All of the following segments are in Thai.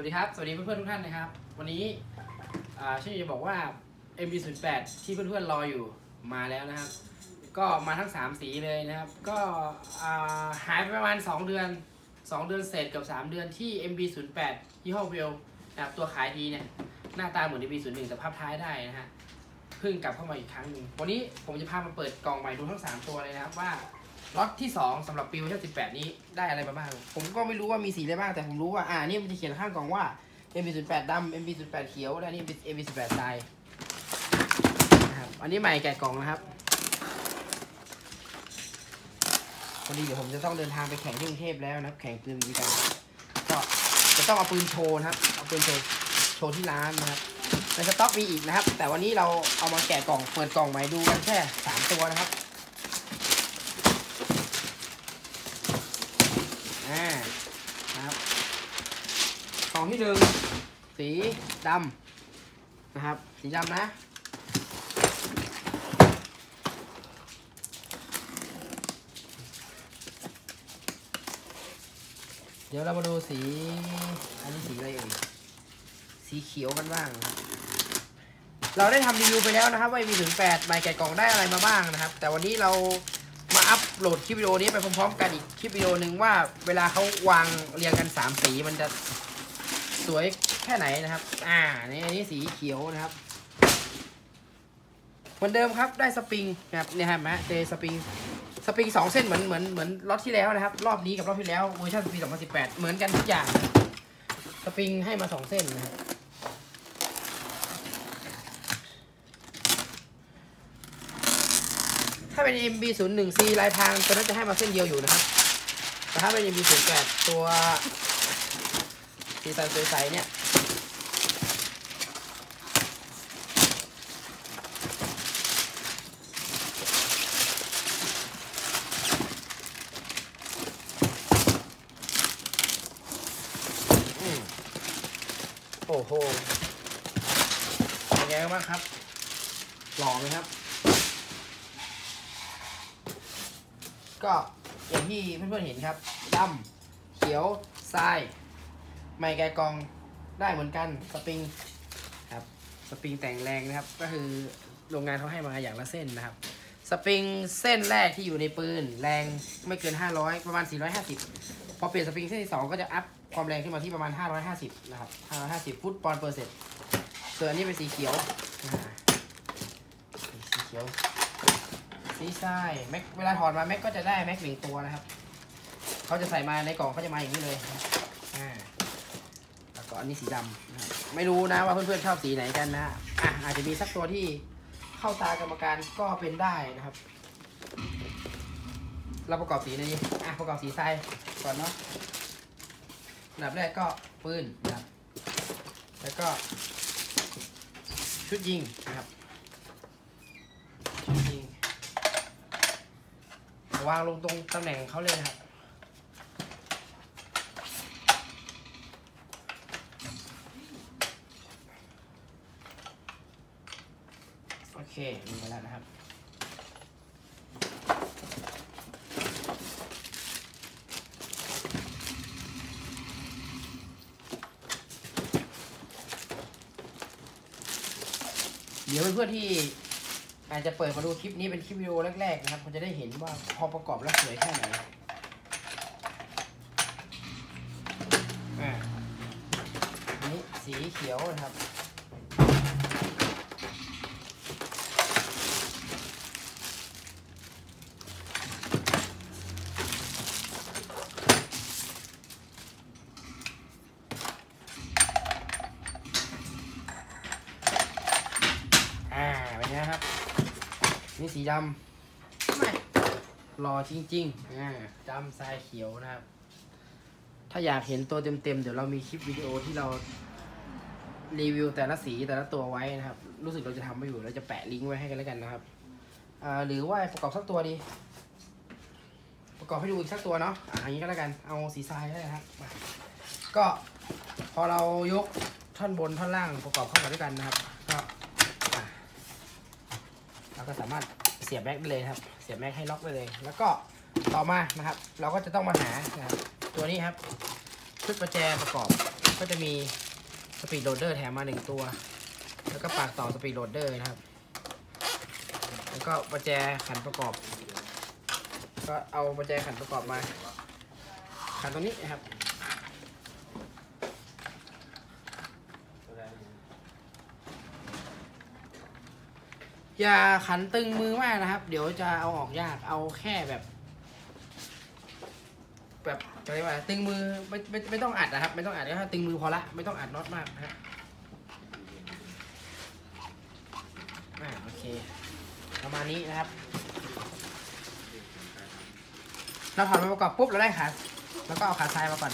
วัสดีครับ สวัสดีเพื่อนๆทุกท่านนะครับ วันนี้อ่าชื่อจะบอกว่า MB08 ที่เพื่อนๆรออยู่มาแล้วนะครับ ก็มาทั้ง 3 สีเลยนะครับ ก็หายไปประมาณ 2 เดือน 2 เดือนเศษกับ 3 เดือนที่ MB08 ยี่ห้อเวลนะครับตัวขายดีเนี่ย หน้าตาเหมือน MB01 แต่ภาพท้ายได้นะฮะเพิ่งกลับเข้ามาอีกครั้งหนึ่งวันนี้ผมจะพามาเปิดกล่องใหม่ดูทั้ง 3 ตัวเลยนะครับว่า ล็อตที่2สำหรับปีวันที่18นี้ได้อะไรมาบ้าง ผมก็ไม่รู้ว่ามีสีอะไรบ้างแต่ผมรู้ว่าอ่านี่มันจะเขียนข้างกล่องว่า MB08 ดำ MB08 เขียวและนี่ MB18 ทรายนะครับอันนี้ใหม่แกะกล่องนะครับพอดีเดี๋ยวผมจะต้องเดินทางไปแข่งที่กรุงเทพแล้วนะครับ แข่งปืนบีกันก็จะต้องเอาปืนโชว์นะครับเอาปืนโชว์โชว์ที่ร้านนะครับในสต็อกมีอีกนะครับ แต่วันนี้เราเอามาแกะกล่องเปิดกล่องใหม่ดูกันแค่สามตัวนะครับ อ่านะครับกล่อง ที่หนึ่งสีดำนะครับ สีดำนะ เดี๋ยวเรามาดูสี อันนี้สีอะไรเอ่ยสีเขียวกันบ้าง เราได้ทำรีวิวไปแล้วนะครับว่ามีถึงแปดใบแกะกล่องได้อะไรมาบ้างนะครับ แต่วันนี้เรามาอัพโหลดคลิปวิดีโอนี้ไปพร้อมๆกันอีกคลิปวิดีโอหนึ่งว่าเวลาเขาวางเรียงกันสามสีมันจะ สวยแค่ไหนนะครับ อ่านี่อันนี้สีเขียวนะครับเหมือนเดิมครับได้สปริงนะครับเนี่ยฮะมาเจสปริงสปริงสองเส้นเหมือนเหมือนเหมือนรอบที่แล้วนะครับ รอบนี้กับรอบที่แล้วเวอร์ชันปี2018 เหมือนกันทุกอย่าง สปริงให้มาสองเส้นนะครับถ้าเป็น MB 0 1 C ลายทางตัวนั้นจะให้มาเส้นเดียวอยู่นะครับแต่ถ้าเป็น MB 0 8 ตัว สีสันใสๆเนี่ยอืมโอ้โหเป็นไงบ้างครับหล่อไหมครับ ก็อย่างที่เพื่อนๆเห็นครับดำเขียวทราย ไม่แกะกองได้เหมือนกันสปริงครับสปริงแต่งแรงนะครับ ก็คือโรงงานเขาให้มาอย่างละเส้นนะครับ สปริงเส้นแรกที่อยู่ในปืนแรงไม่เกิน 500 ประมาณ 450 พอเปลี่ยนสปริงเส้นที่ 2 ก็จะอัพความแรงขึ้นมาที่ประมาณ 550 นะครับ 550 ฟุตปอนด์เปอร์เซ็นต์ส่วนอันนี้เป็นสีเขียวสีเขียวสีทรายแม็กเวลาถอดมาแม็กก็จะได้แม็กหนึ่งตัวนะครับเขาจะใส่มาในกล่องเขาจะมาอย่างนี้เลยนะครับอ่าแล้วก็ อันนี้สีดำนะครับไม่รู้นะว่าเพื่อนๆชอบสีไหนกันนะอะอาจจะมีสักตัวที่เข้าตากรรมการก็เป็นได้นะครับ เราประกอบสีในนี้อะประกอบสีทรายก่อนเนาะอันดับแรกก็ปืนนะครับ แล้วก็ ชุดยิงนะครับชุดยิงวางลงตรงตำแหน่งเขาเลยนะครับ โอเค มีมาแล้วนะครับ เดี๋ยวเพื่อนๆที่อาจจะเปิดมาดูคลิปนี้เป็นคลิปวิดีโอแรกๆนะครับคุณจะได้เห็นว่าพอประกอบแล้วสวยแค่ไหนอ่านนี้สีเขียวนะครับ อ่าเป็นไงครับ นี่ สีดำไม่หล่อจริงๆอ่าดำทรายเขียวนะครับ ถ้าอยากเห็นตัวเต็มๆ เดี๋ยวเรามีคลิปวิดีโอที่เรารีวิวแต่ละสีแต่ละตัวไว้นะครับ รู้สึกเราจะทำไม่อยู่เราจะแปะลิงก์ไว้ให้กันแล้วกันนะครับอ่าหรือว่าประกอบสักตัวดี ประกอบให้ดูอีกสักตัวเนาะอ่าอย่างนี้ก็แล้วกันเอาสีทรายได้นะครับมาก็พอเรายกท่อนบนท่อนล่างประกอบเข้ามาด้วยกันนะครับ ก็อะเราก็สามารถเสียบแม็กได้เลยครับ เสียบแม็กให้ล็อกได้เลย แล้วก็ต่อมานะครับ เราก็จะต้องมาหานะครับตัวนี้ครับ ชุดประแจประกอบก็จะมี speed loader แถมมาหนึ่งตัว แล้วก็ปากต่อ speed loader นะครับ แล้วก็ประแจขันประกอบ ก็เอาประแจขันประกอบมาขันตรงนี้นะครับ อย่าขันตึงมือมากนะครับ เดี๋ยวจะเอาออกยากเอาแค่แบบ แบบจะเรียกว่าอะไรตึงมือไม่ไม่ไม่ต้องอัดนะครับ ไม่ต้องอัดแค่ตึงมือพอละไม่ต้องอัดน็อตมากนะครับอ่าโอเคประมาณนี้นะครับ เราถอดมาประกอบปุ๊บเราได้ขาแล้วก็เอาขาทรายมาก่อน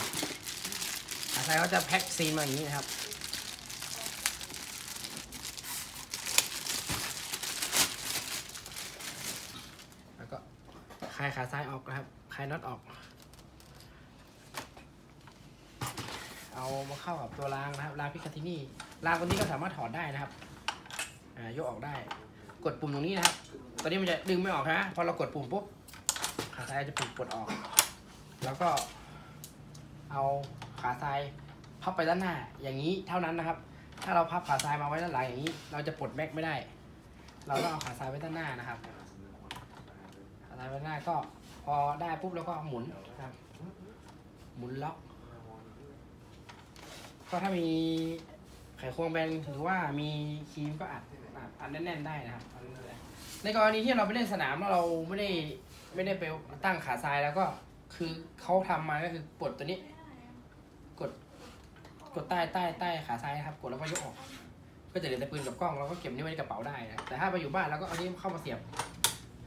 ขาทรายก็จะแพ็คซีนมาอย่างนี้นะครับ แล้วก็คลายขาซ้ายออกนะครับคลายน็อตออก เอามาเข้ากับตัวรางนะครับรางพิคาทินี่รางตัวนี้ก็สามารถถอดได้นะครับอ่ายกออกได้ กดปุ่มตรงนี้นะครับตอนนี้มันจะดึงไม่ออกนะพอเรากดปุ่มปุ๊บขาซ้ายจะปุ่มปลดออก แล้วก็เอาขาซ้ายพับไปด้านหน้าอย่างนี้เท่านั้นนะครับ ถ้าเราพับขาซ้ายมาไว้ด้านหลังอย่างนี้ เราจะปลดแม็กไม่ได้ เราต้องเอาขาซ้ายไว้ด้านหน้านะครับ ขายไว้ด้านหน้าก็พอได้ปุ๊บแล้วก็หมุนครับ หมุนล็อก ก็ถ้ามีไขควงแบนหรือว่ามีครีมก็อัดอัดอัดแน่นๆได้นะครับในกรณีที่เราไปเล่นสนามแล้วเราไม่ได้ไม่ได้ไปตั้งขาทรายแล้วก็คือเขาทำมาก็คือปลดตัวนี้ กดกดใต้ใต้ใต้ขาซ้ายนะครับ กดแล้วก็ยกออก ก็จะเหลือแต่ปืนกับกล้องเราก็เก็บนี่ไว้ในกระเป๋าได้นะแต่ถ้าไปอยู่บ้านเราก็เอานี้เข้ามาเสียบ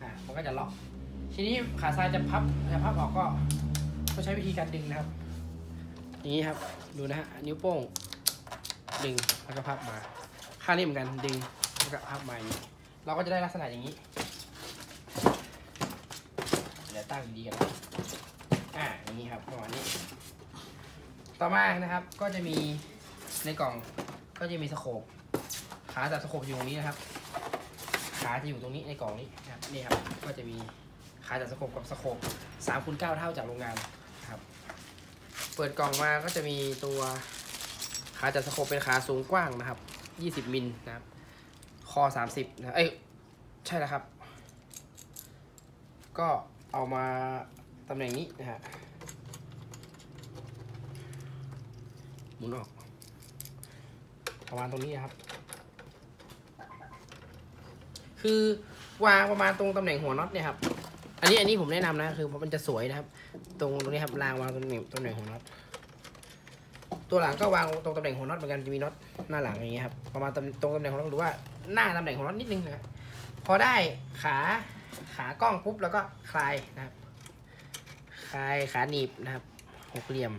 อ่ามันก็จะล็อก ทีนี้ขาซ้ายจะพับจะพับออกก็ก็ใช้วิธีการดึงนะครับอย่างนี้ครับดูนะฮะนิ้วโป้ง ดึงแล้วก็พับมาข้างนี้เหมือนกันดึงแล้วก็พับมาอย่างนี้เราก็จะได้ลักษณะอย่างนี้เดี๋ยวตั้งดีกันนะอ่าอย่างนี้ครับประมาณนี้ ต่อมานะครับก็จะมีในกล่องก็จะมี scope ขาจับ scope อยู่ตรงนี้นะครับ ขาจะอยู่ตรงนี้ในกล่องนี้นะครับนี่ครับก็จะมี ขาจับ scope กับ scope สามคูณเก้าเท่าจากโรงงานนะครับเปิดกล่องมาก็จะมีตัวขาจับ scope เป็นขาสูงกว้างนะครับ 20มิลนะครับ คอ 30 นะเอ้ยใช่แล้วครับ ก็เอามาตำแหน่งนี้นะฮะหมุนออกประมาณตรงนี้นะครับ คือวางประมาณตรงตำแหน่งหัวน็อตเนี่ยครับ อันนี้อันนี้ผมแนะนำนะคือมันจะสวยนะครับ ตรงตรงนี้ครับรางวางตรงนี้ตำแหน่งของน็อตตัวหลังก็วางตรงตำแหน่งของน็อตเหมือนกันจะมีน็อตหน้าหลังอย่างเงี้ยครับประมาณตรงตำแหน่งของน็อตหรือว่าหน้าตำแหน่งของน็อตนิดนึงนะครับพอได้ขาขากล้องปุ๊บแล้วก็คลายนะครับ คลายขาหนีบนะครับหกเหลี่ยม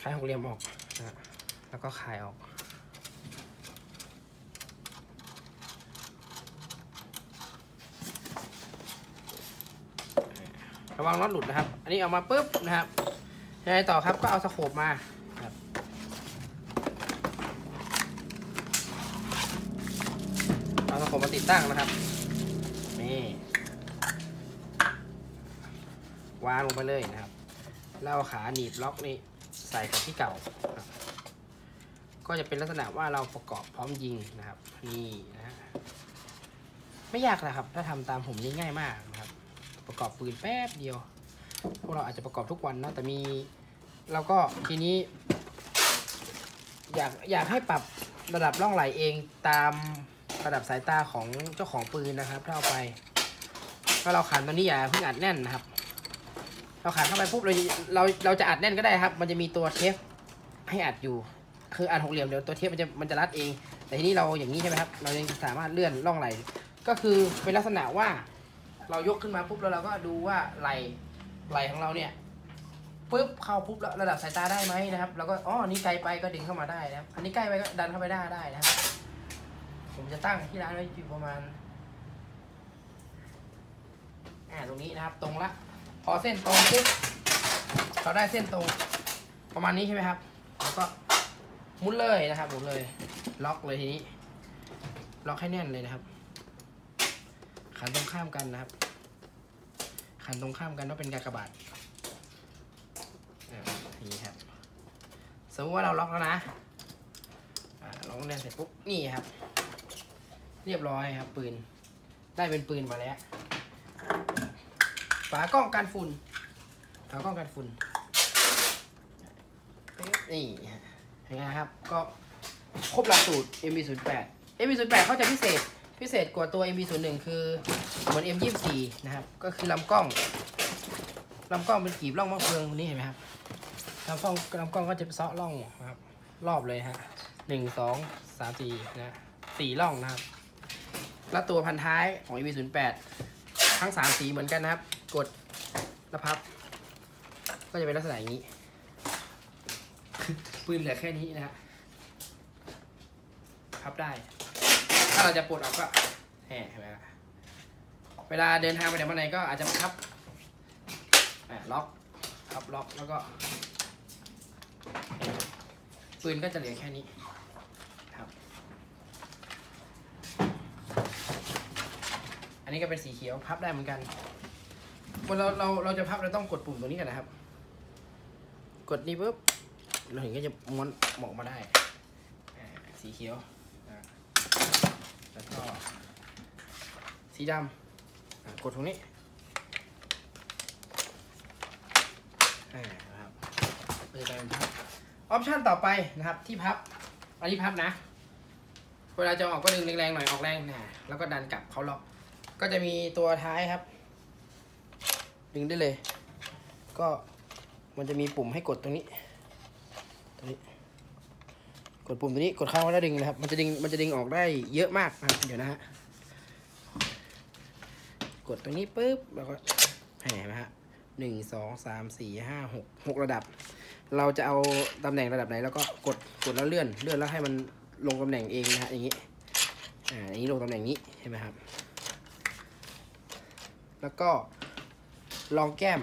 คลายหกเหลี่ยมออกนะฮะ แล้วก็คลายออก ระวังน็อตหลุดนะครับ อันนี้เอามาปุ๊บนะครับยังไงต่อครับก็เอาสโคปมาเอาสโคปมาติดตั้งนะครับ นี่วางลงไปเลยนะครับ แล้วเอาขาหนีบล็อกนี่ใส่กับที่เก่า ก็จะเป็นลักษณะว่าเราประกอบพร้อมยิงนะครับ นี่นะไม่ยากนะครับ ถ้าทำตามผมนี่ง่ายมากนะครับ ประกอบปืนแป๊บเดียว พวกเราอาจจะประกอบทุกวันนะแต่มีเราก็ทีนี้ อยากอยากให้ปรับระดับร่องไหลเองตามระดับสายตาของเจ้าของปืนนะครับถ้าเอาไปถ้าเราขันตอนนี้อย่าเพิ่งอัดแน่นนะครับ เราขันเข้าไปปุ๊บเราเราเราจะอัดแน่นก็ได้ครับ มันจะมีตัวเทปให้อัดอยู่ คืออัดหกเหลี่ยมเดี๋ยวตัวเทปมันจะมันจะรัดเอง แต่ทีนี้เราอย่างนี้ใช่ไหมครับ เรายังสามารถเลื่อนร่องไหล ก็คือเป็นลักษณะว่า เรายกขึ้นมาปุ๊บแล้วเราก็ดูว่าไหลไหลของเราเนี่ยปุ๊บเข้าปุ๊บแล้วระดับสายตาได้ไหมนะครับ แล้วก็อ๋ออันนี้ไกลไปก็ดึงเข้ามาได้นะครับ อันนี้ใกล้ไปก็ดันเข้าไปได้ได้นะครับ ผมจะตั้งที่ร้านไว้อยู่ประมาณอ่าตรงนี้นะครับตรงละ พอเส้นตรงปุ๊บเราได้เส้นตรงประมาณนี้ใช่ไหมครับแล้วก็ มุนเลยนะครับหมุนเลย ล็อกเลยทีนี้ ล็อกให้แน่นเลยนะครับ ขันตรงข้ามกันนะครับ ขันตรงข้ามกันว่าเป็นกากบาทนี้ครับ สมมติว่าเราล็อกแล้วนะล็อกแน่นเสร็จปุ๊บ นี่ครับ เรียบร้อยครับ ปืน ได้เป็นปืนมาแล้วฝากล้องกันฝุ่นฝากล้องกันฝุ่นนี่ฮะ เห็นไหมครับ ก็ครบหลักสูตร MB08 MB08 เขาจะพิเศษพิเศษกว่าตัว MB01 คือเหมือน M24 นะครับ ก็คือลำกล้องลำกล้องเป็นกีบร่องมะเฟืองนี่เห็นไหมครับลำกล้องลำกล้องก็จะเซาะร่องครับ รอบเลยฮะหนึ่งสองสามสี่นะสี่ร่องนะครับ แล้วตัวพันท้ายของ EV08 ทั้งสามสีเหมือนกันนะครับ กดแล้วพับ ก็จะเป็นลักษณะอย่างนี้ ปืนเหลือแค่นี้นะฮะพับได้ ถ้าเราจะปลดออกก็แหมเห็นไหมฮะเวลาเดินทางไปไหนมาไหนก็อาจจะพับล็อกพับล็อกแล้วก็ปืนก็จะเหลือแค่นี้ครับ อันนี้ก็เป็นสีเขียวพับได้เหมือนกันเวลาเราเราเราจะพับเราต้องกดปุ่มตรงนี้กันนะครับ กดนี่ปุ๊บ เราถึงก็จะม้วนหมอกมาได้ สีเขียว แล้วก็สีดำกดตรงนี้อ่านะครับเพื่อจะเป็นพับออปชันต่อไปนะครับที่พับ อันนี้พับนะ เวลาจะออกก็ดึงแรงๆหน่อยออกแรงนะแล้วก็ดันกลับเขาล็อก ก็จะมีตัวท้ายครับ ดึงได้เลย ก็มันจะมีปุ่มให้กดตรงนี้ นี้กดปุ่มตรงนี้กดเข้าแล้วดึงนะครับ มันจะดึงมันจะดึงออกได้เยอะมากนะเดี๋ยวนะฮะกดตรงนี้ปุ๊บแล้วก็เห็นไหมฮะหนึ่งสองสามสี่ห้าหกหกระดับ เราจะเอาตำแหน่งระดับไหน แล้วก็กดกดแล้วเลื่อนเลื่อนแล้วให้มันลงตำแหน่งเองนะฮะอย่างนี้อ่าอย่างนี้ลงตำแหน่งนี้เห็นไหมครับ แล้วก็รองแก้ม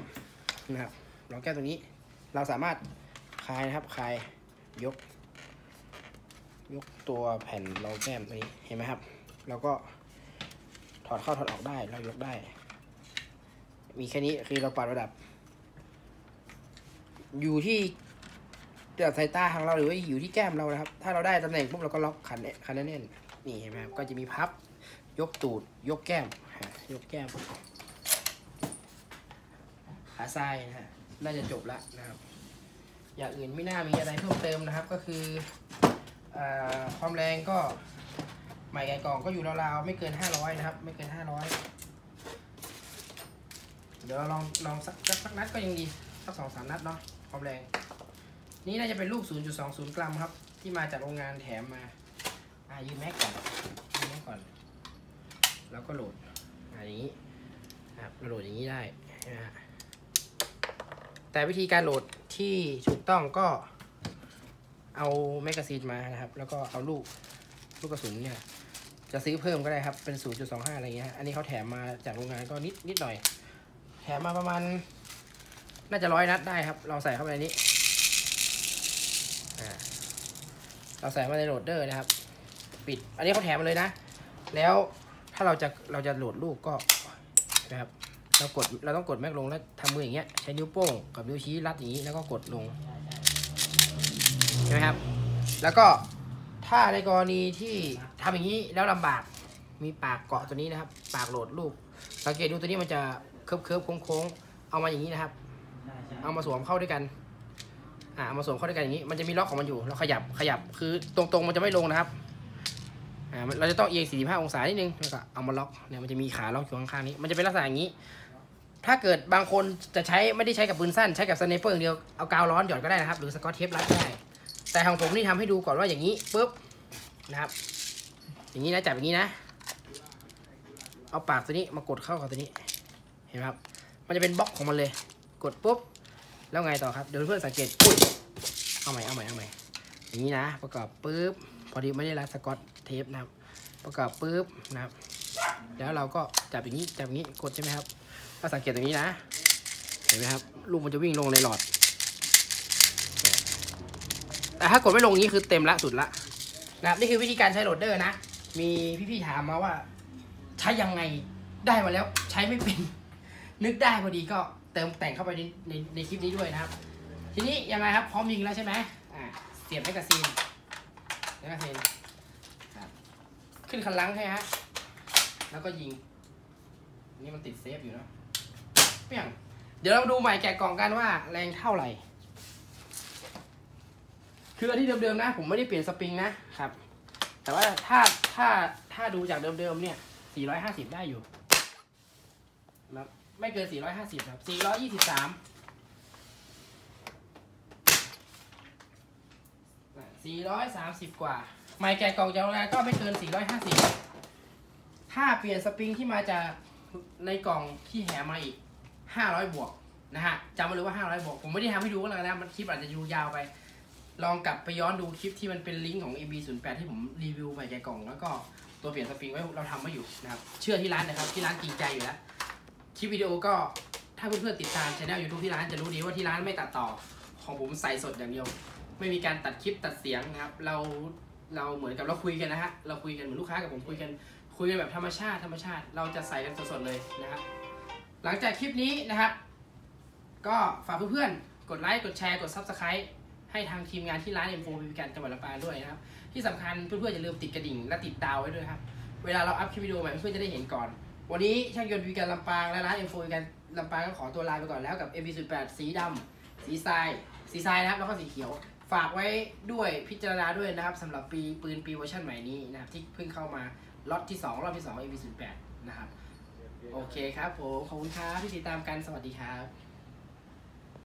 นะครับรองแก้มตรงนี้ เราสามารถายนะครับคลายยก ยกตัวแผ่นรองแก้มตัวนี้เห็นไหมครับเราก็ถอดเข้าถอดออกได้เรายกได้ มีแค่นี้คือเราปรับระดับ อยู่ที่ระดับสายตาของเราหรือว่าอยู่ที่แก้มเรานะครับ ถ้าเราได้ตำแหน่งปุ๊บเราก็ล็อกคันเนคันแน่นนี่เห็นไหมครับก็จะมีพับ ยกตูด ยกแก้มฮะยกแก้มขาซ้ายนะฮะน่าจะจบละนะครับ อย่างอื่นไม่น่ามีอะไรเพิ่มเติมนะครับ ก็คืออความแรงก็ใหม่ไก่กล่องก็อยู่ราวๆไม่เกิน 500 นะครับ ไม่เกิน 500 เดี๋ยวเราลองลองสักสักนัดก็ยังดีสักสองสามนัดเนาะความแรง นี่น่าจะเป็นลูก 0.20 กรัมครับ ที่มาจากโรงงานแถมมาอ่ายืมแม็กก่อนยืมแม็กก่อน แล้วก็โหลดอย่างนี้นะครับโหลดอย่างนี้ได้นะฮะ แต่วิธีการโหลดที่ถูกต้องก็เอา magazine มานะครับ แล้วก็เอาลูกลูกกระสุนเนี่ย จะซื้อเพิ่มก็ได้ครับ เป็น 0.25 อะไรเงี้ย อันนี้เขาแถมมาจากโรงงานก็นิดนิดหน่อย แถมมาประมาณ น่าจะร้อยนัดได้ครับ เราใส่เข้าไปในนี้ เราใส่มาใน loader นะครับ ปิด อันนี้เขาแถมมาเลยนะ แล้วถ้าเราจะเราจะโหลดลูกก็นะครับ เรากดเราต้องกด mag ลงแล้วทำมืออย่างเงี้ยใช้นิ้วโป้งกับนิ้วชี้รัดอย่างนี้แล้วก็กดลงใช่ไหมครับ แล้วก็ถ้าในกรณีที่ทำอย่างนี้แล้วลำบากมีปากเกาะตัวนี้นะครับ ปากโหลดลูกสังเกตดูตัวนี้มันจะ curve curve โค้งๆเอามาอย่างนี้นะครับ เอามาสวมเข้าด้วยกันอ่าเอามาสวมเข้าด้วยกันอย่างนี้ มันจะมีล็อกของมันอยู่เราขยับขยับคือตรงๆมันจะไม่ลงนะครับ อ่าเราจะต้องเอียง 45 องศานิดนึงแล้วก็เอามาล็อกเนี่ยมันจะมีขาล็อกอยู่ข้างๆนี้ มันจะเป็นลักษณะอย่างนี้ ถ้าเกิดบางคนจะใช้ไม่ได้ใช้กับปืนสั้นใช้กับ sniper อย่างเดียวเอากาวร้อนหยอดก็ได้นะครับ หรือสกอตเทปรัดก็ได้ แต่ของผมนี่ทำให้ดูก่อนว่าอย่างนี้ปุ๊บนะครับ อย่างนี้นะจับอย่างนี้นะ เอาปากตัวนี้มากดเข้ากับตัวนี้เห็นไหมครับ มันจะเป็นล็อกของมันเลย กดปุ๊บแล้วไงต่อครับเดี๋ยวเพื่อนสังเกตอุ้ยเอาใหม่เอาใหม่เอาใหม่อย่างนี้นะ ประกอบปุ๊บพอดีไม่ได้รัดสกอต เทปนะครับ ประกอบปุ๊บนะครับ แล้วเราก็จับอย่างนี้จับอย่างนี้กดใช่ไหมครับถ้าสังเกตตรงนี้นะ เห็นไหมครับลูกมันจะวิ่งลงในหลอด แต่ถ้ากดไม่ลงนี้คือเต็มละสุดละนะครับนี่คือวิธีการใช้โหลดเดอร์นะ มีพี่ๆถามมาว่า ใช้ยังไงได้มาแล้วใช้ไม่เป็น นึกได้พอดีก็เติมแต่งเข้าไปในในในคลิปนี้ด้วยนะครับ ทีนี้ยังไงครับพร้อมยิงแล้วใช่ไหมอ่าเสียบ magazine magazine ขึ้นคันรั้งให้ฮะ แล้วก็ยิง นี่มันติด safe อยู่นะเปี้ยงเดี๋ยวเราดูใหม่แกะกล่องกันว่าแรงเท่าไหร่ คืออันที่เดิมๆนะ ผมไม่ได้เปลี่ยนสปริงนะครับ แต่ว่าถ้าถ้าถ้าดูจากเดิมๆเนี่ย 450 ได้อยู่นะครับไม่เกิน 450 ครับ 423 430 กว่า ไมค์แกะกล่องยาวแล้วก็ไม่เกิน 450 ถ้าเปลี่ยนสปริงที่มาจากในกล่องที่แถมมาอีก 500 บวกนะฮะจำไว้เลยว่า 500 บวก ผมไม่ได้ทำให้ดูก็แล้วกันนะมันคลิปอาจจะดูยาวไป ลองกลับไปย้อนดูคลิปที่มันเป็นลิงก์ของ AB08 ที่ผมรีวิวไปแกะกล่อง แล้วก็ตัวเปลี่ยนสปริงไว้เราทำมาอยู่นะครับ เชื่อที่ร้านนะครับที่ร้านจริงใจอยู่แล้ว คลิปวิดีโอก็ถ้าเพื่อนๆติดตามช anel YouTube ที่ร้านจะรู้ดีว่าที่ร้านไม่ตัดต่อ ของผมใส่สดอย่างเดียว ไม่มีการตัดคลิปตัดเสียงนะครับ เรา เราเหมือนกับเราคุยกันนะฮะ เราคุยกันเหมือนลูกค้ากับผมคุยกัน คุยกันแบบธรรมชาติธรรมชาติ เราจะใส่กันสดๆเลยนะครับ หลังจากคลิปนี้นะครับ ก็ฝากเพื่อนๆ กดไลค์ กดแชร์ กด Subscribe ให้ทางทีมงานที่ร้าน M4 พิพิการจังหวัดลำปางด้วยนะครับ ที่สำคัญเพื่อนๆอย่าลืมติดกระดิ่งและติดดาวไว้ด้วยครับ เวลาเราอัพคลิปวิดีโอใหม่เพื่อนๆจะได้เห็นก่อน วันนี้ช่างยนต์พิการลำปางและร้าน M4 พิพิการลำปางก็ขอตัวลาไปก่อนแล้วกับ MP08 สีดำสีทรายสีทรายนะครับแล้วก็สีเขียว ฝากไว้ด้วยพิจารณาด้วยนะครับสำหรับปีปืนปีเวอร์ชันใหม่นี้นะครับที่เพิ่งเข้ามาล็อตที่ 2 รอบที่2 MB08 นะครับ โอเคครับผม ขอบคุณครับที่ติดตามกัน สวัสดีครับ